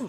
Ooh.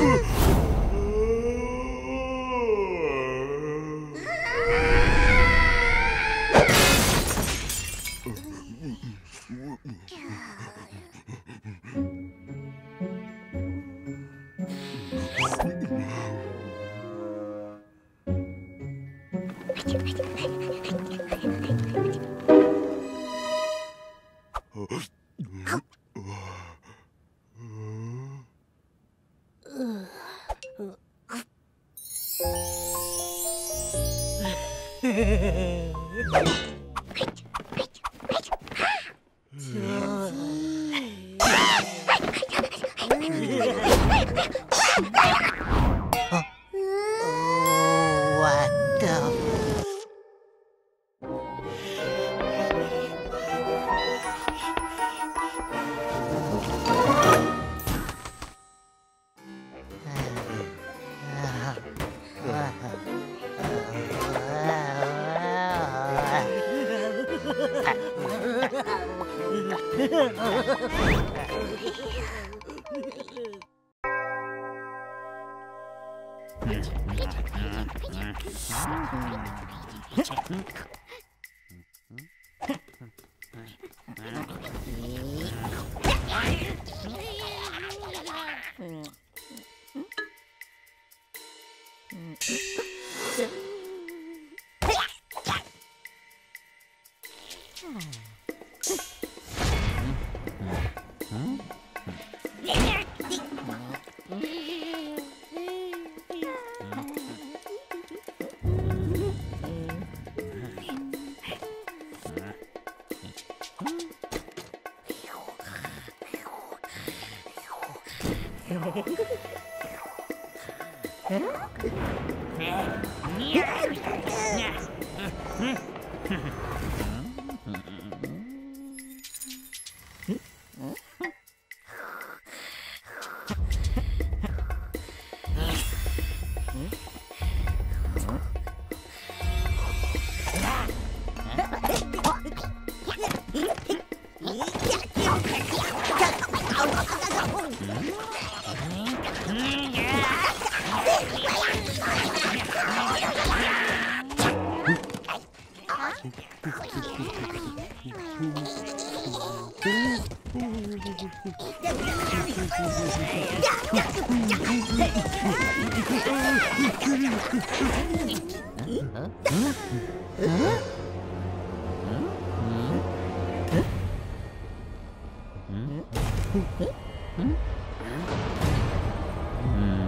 Oh! Hmm? hmm. hmm.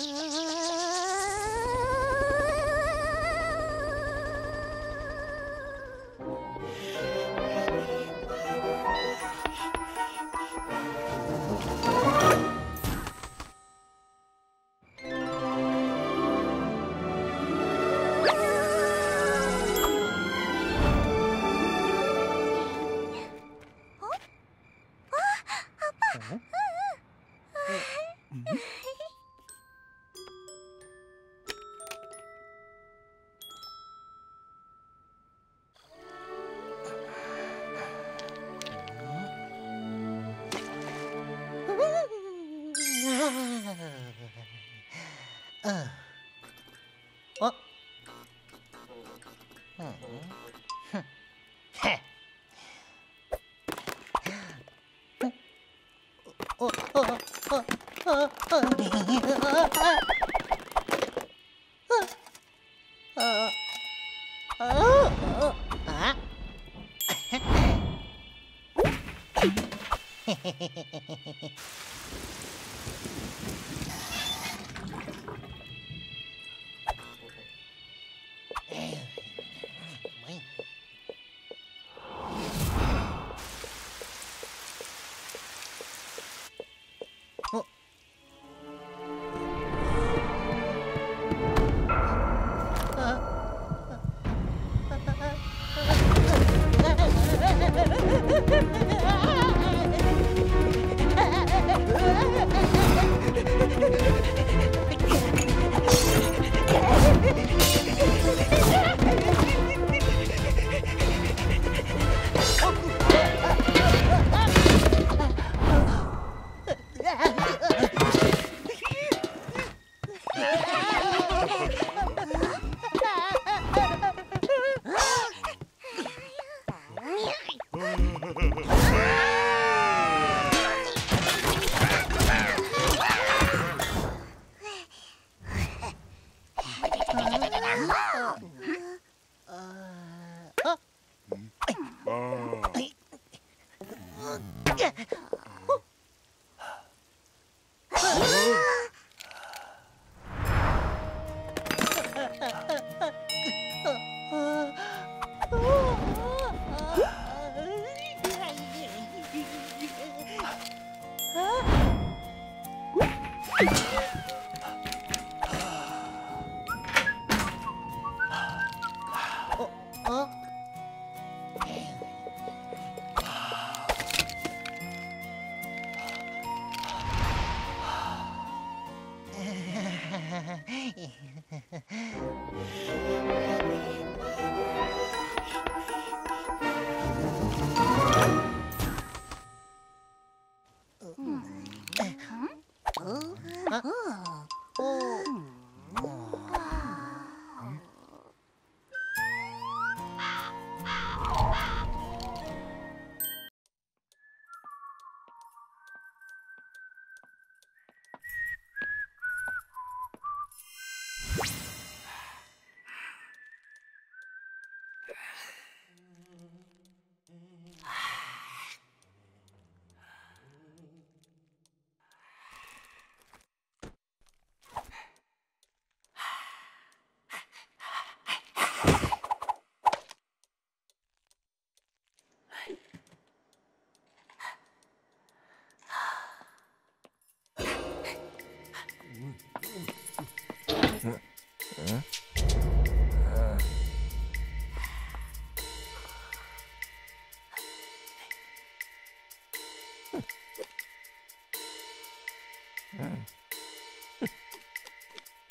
โ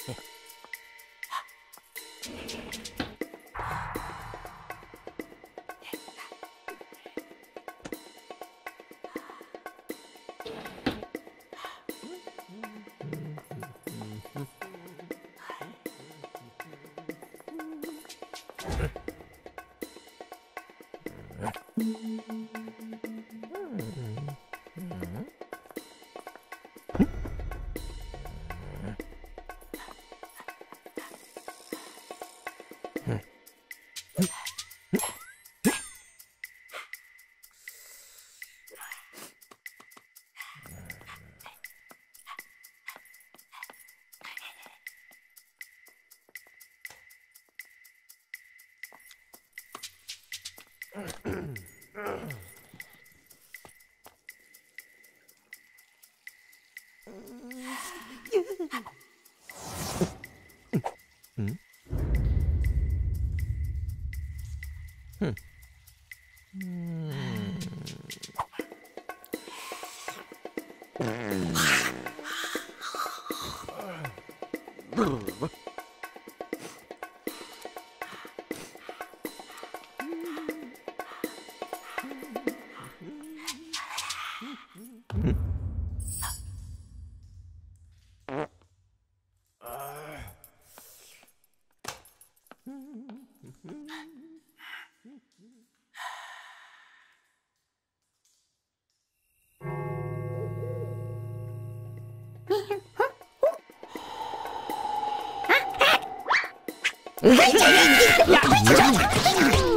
Thank mm -hmm. you. Gây chà Gây chà Gây chà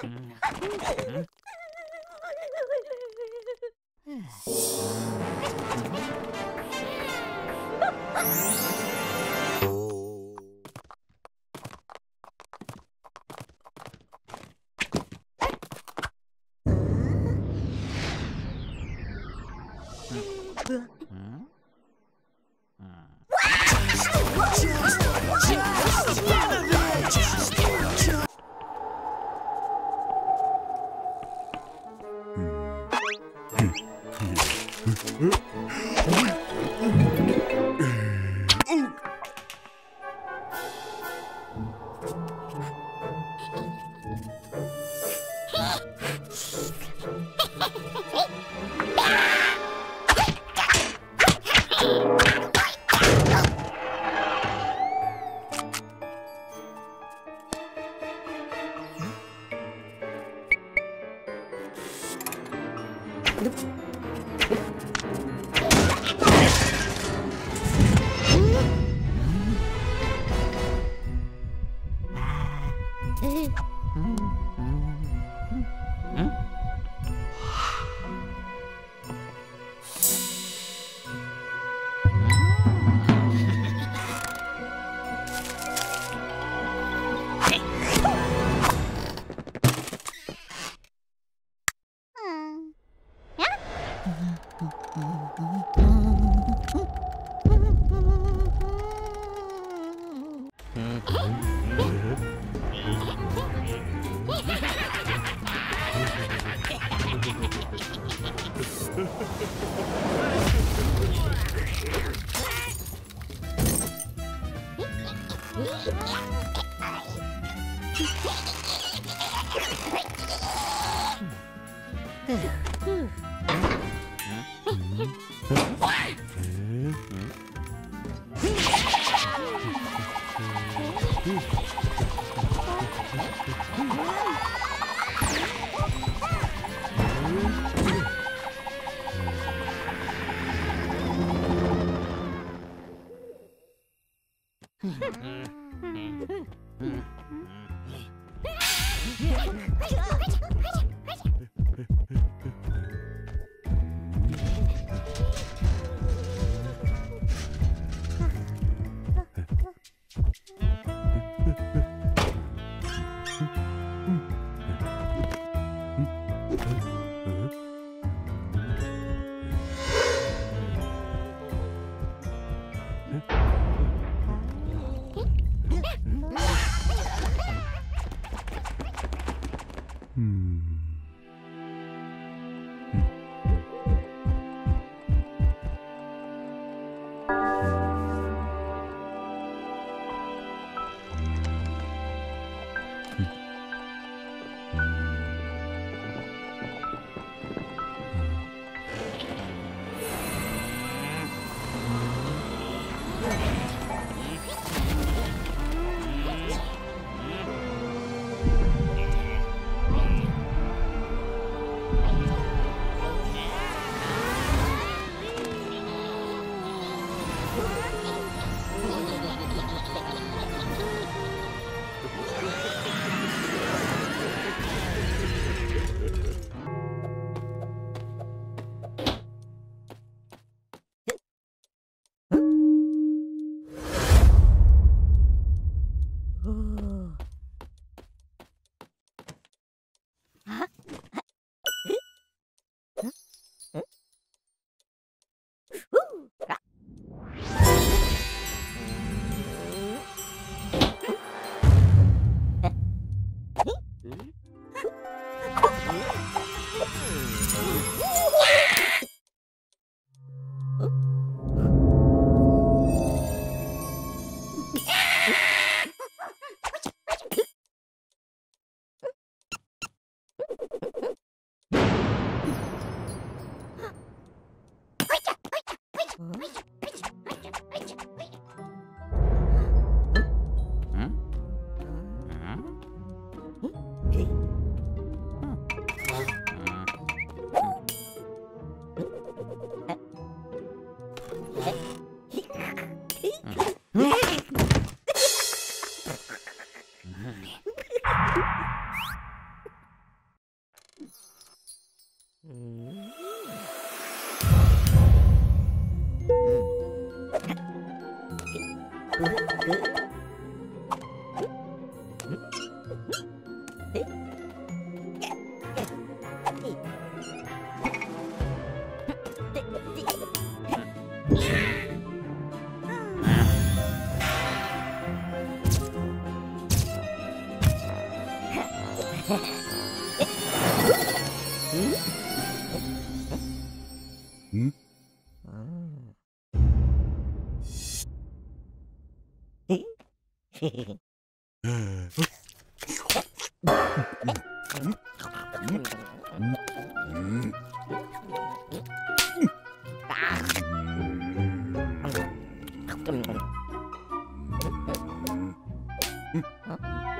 Hmm. Hmm. 음. 어?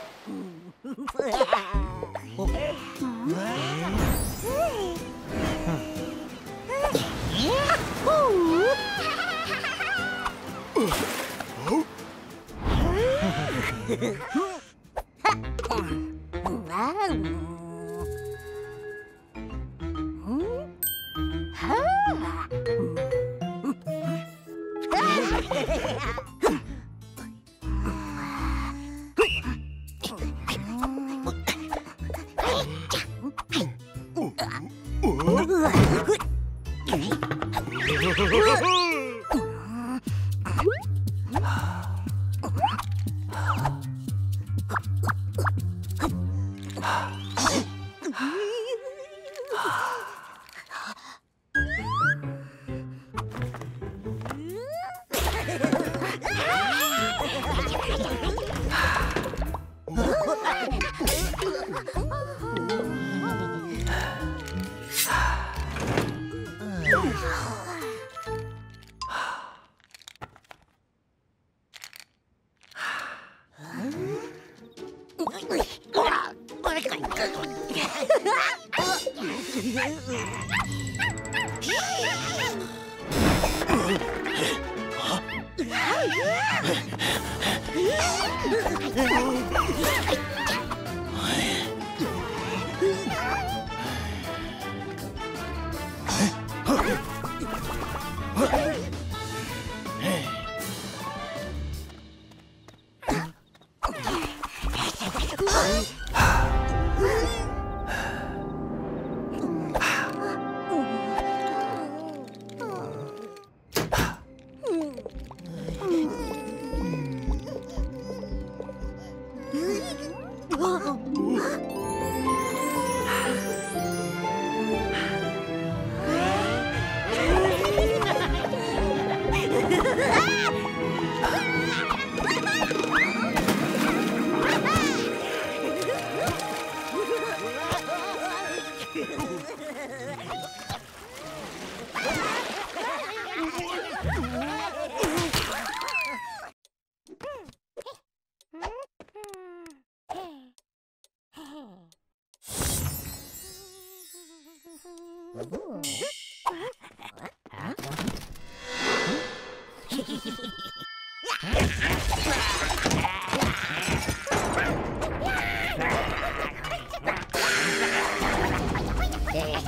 Huh? Oh, yeah!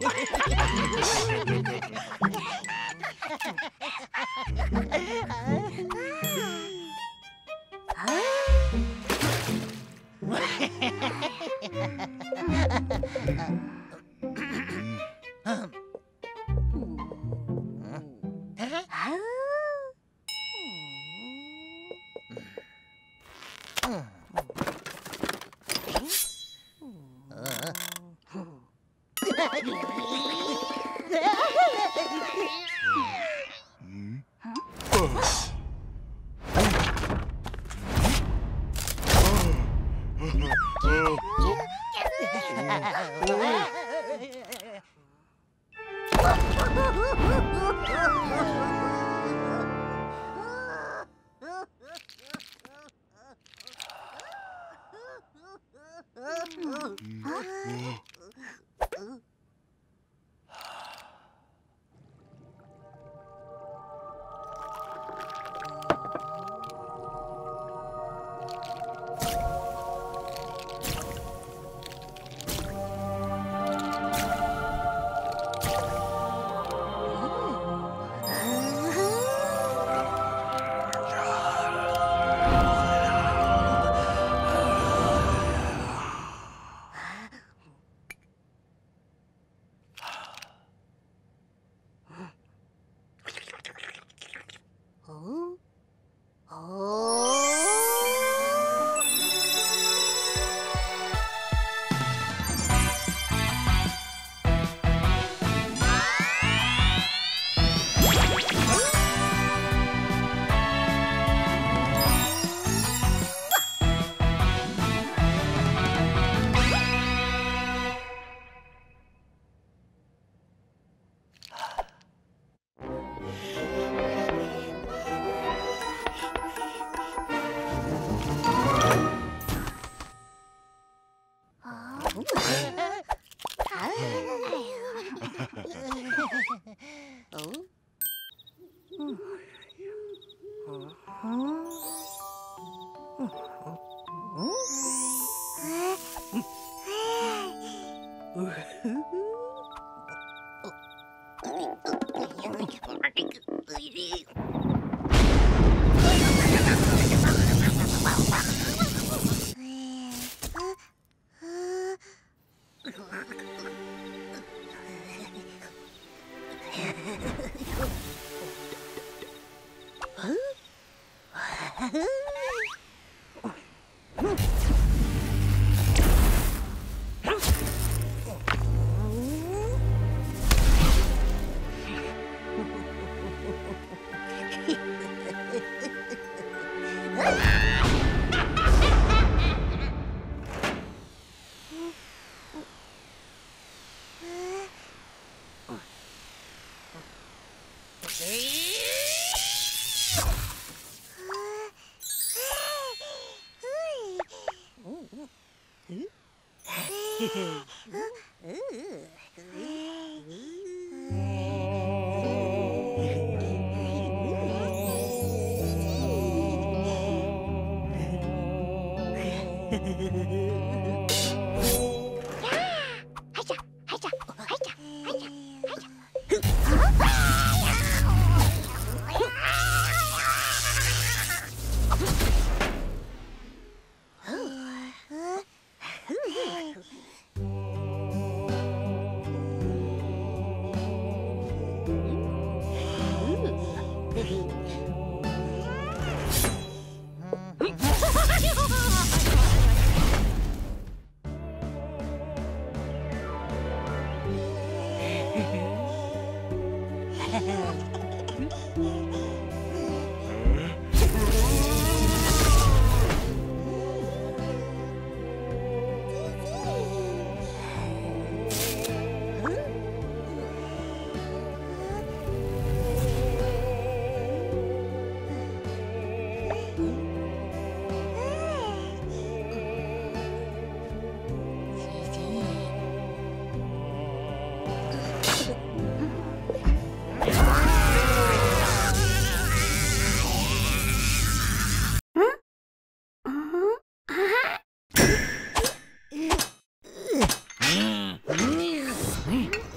Yeah. Oh. 흐흐흐흐 음. 内。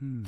Hmm.